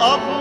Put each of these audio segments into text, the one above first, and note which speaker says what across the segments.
Speaker 1: up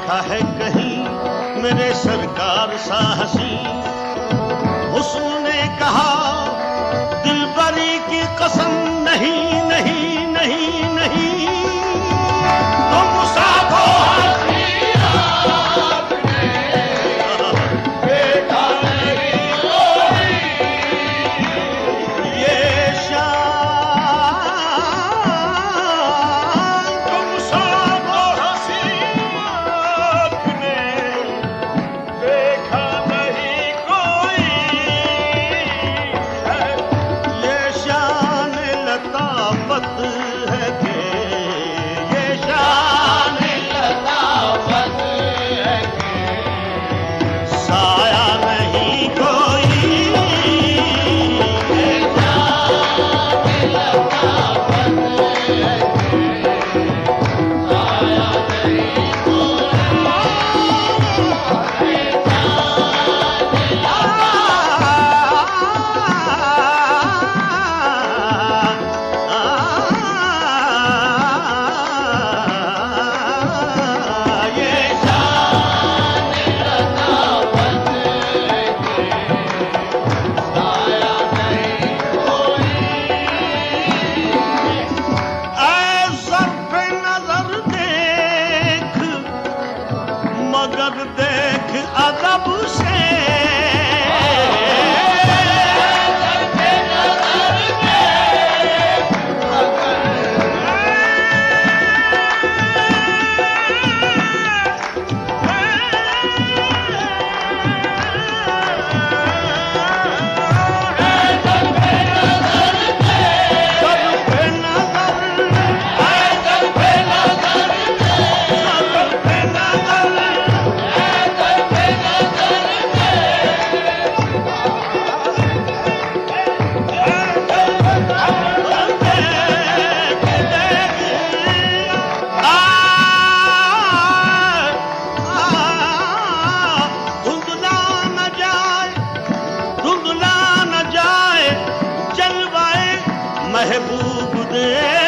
Speaker 1: देखा है कहीं मेरे सरकार साहसी। उसने कहा दिल बरी की कसम, नहीं नहीं नहीं। rebuco dele.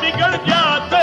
Speaker 1: Be good, got a.